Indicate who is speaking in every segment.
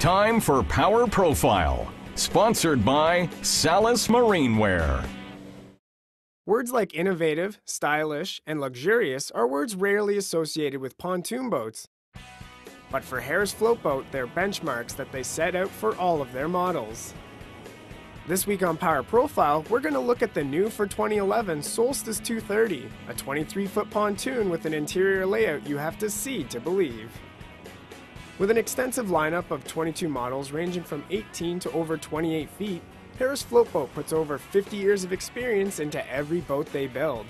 Speaker 1: Time for Power Profile, sponsored by Salis Marineware.
Speaker 2: Words like innovative, stylish, and luxurious are words rarely associated with pontoon boats. But for Harris Flotebote, they're benchmarks that they set out for all of their models. This week on Power Profile, we're going to look at the new for 2011 Solstice 230, a 23 foot pontoon with an interior layout you have to see to believe. With an extensive lineup of 22 models ranging from 18 to over 28 feet, Harris Flotebote puts over 50 years of experience into every boat they build.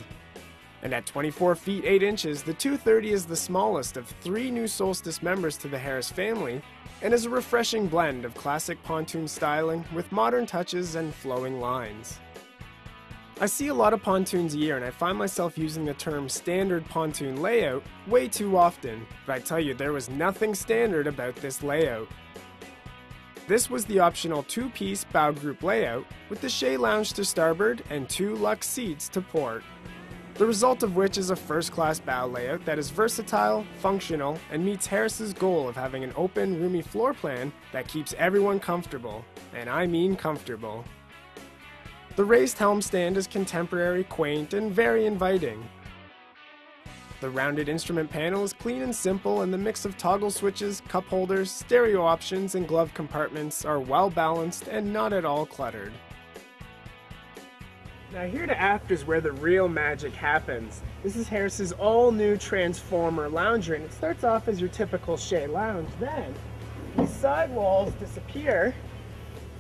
Speaker 2: And at 24 feet 8 inches, the 230 is the smallest of three new Solstice members to the Harris family and is a refreshing blend of classic pontoon styling with modern touches and flowing lines. I see a lot of pontoons a year and I find myself using the term standard pontoon layout way too often, but I tell you there was nothing standard about this layout. This was the optional two-piece bow group layout with the Shea Lounge to starboard and two Lux seats to port the result of which is a first-class bow layout that is versatile, functional, and meets Harris's goal of having an open, roomy floor plan that keeps everyone comfortable, and I mean comfortable. The raised helm stand is contemporary, quaint, and very inviting. The rounded instrument panel is clean and simple, and the mix of toggle switches, cup holders, stereo options, and glove compartments are well balanced and not at all cluttered. Now here to aft is where the real magic happens. This is Harris's all new Transformer lounger and it starts off as your typical Shea lounge. Then these side walls disappear,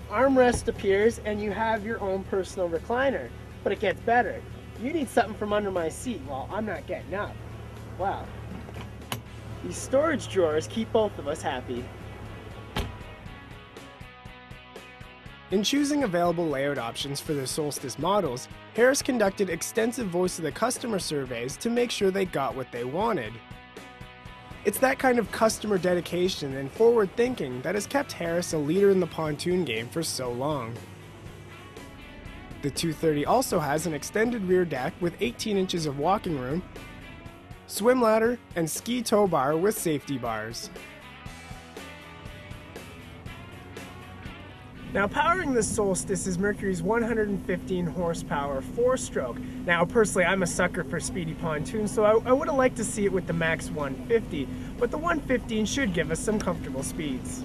Speaker 2: armrest appears and you have your own personal recliner. But it gets better. You need something from under my seat while I'm not getting up. Wow. These storage drawers keep both of us happy. In choosing available layout options for the Solstice models, Harris conducted extensive voice of the customer surveys to make sure they got what they wanted. It's that kind of customer dedication and forward thinking that has kept Harris a leader in the pontoon game for so long. The 230 also has an extended rear deck with 18 inches of walking room, swim ladder, and ski tow bar with safety bars. Now powering the Solstice is Mercury's 115 horsepower four-stroke. Now personally I'm a sucker for speedy pontoons so I, I would have liked to see it with the max 150, but the 115 should give us some comfortable speeds.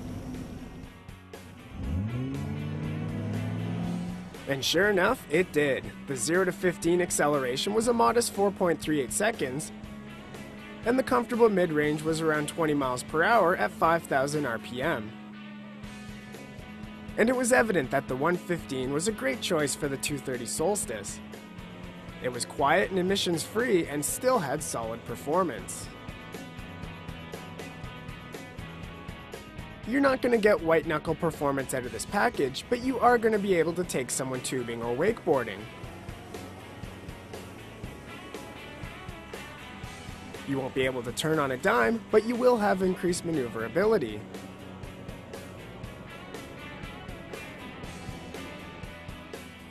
Speaker 2: And sure enough, it did. The 0 to 15 acceleration was a modest 4.38 seconds, and the comfortable mid-range was around 20 miles per hour at 5,000 RPM and it was evident that the 115 was a great choice for the 230 Solstice. It was quiet and emissions free and still had solid performance. You're not going to get white knuckle performance out of this package, but you are going to be able to take someone tubing or wakeboarding. You won't be able to turn on a dime, but you will have increased maneuverability.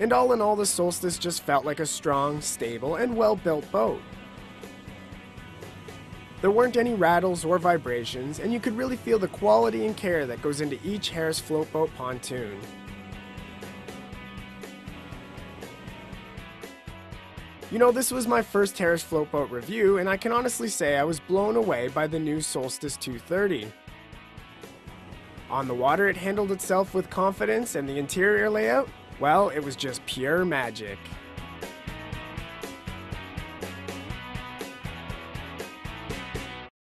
Speaker 2: And all in all, the Solstice just felt like a strong, stable, and well built boat. There weren't any rattles or vibrations, and you could really feel the quality and care that goes into each Harris Flotebote pontoon. You know, this was my first Harris Flotebote review, and I can honestly say I was blown away by the new Solstice 230. On the water, it handled itself with confidence, and the interior layout well, it was just pure magic.